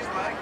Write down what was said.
He's like